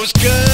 was good.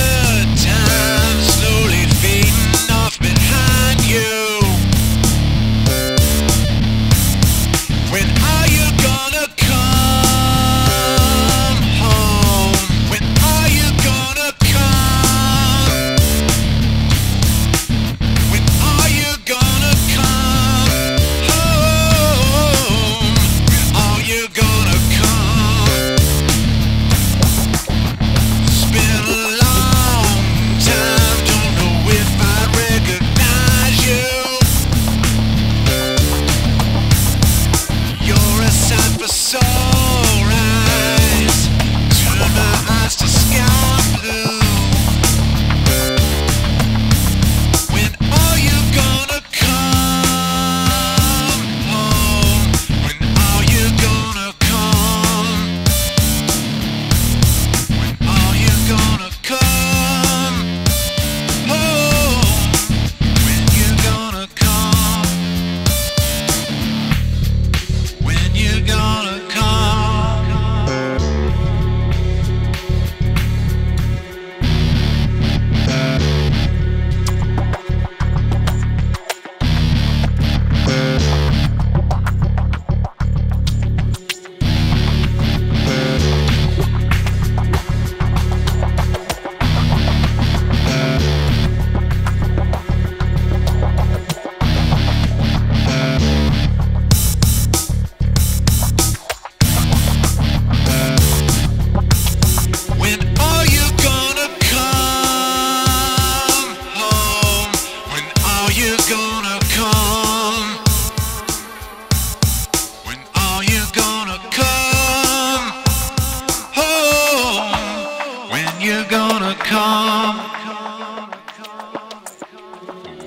come?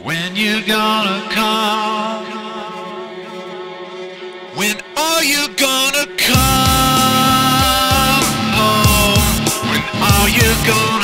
When you gonna come? When are you gonna come home? When are you gonna?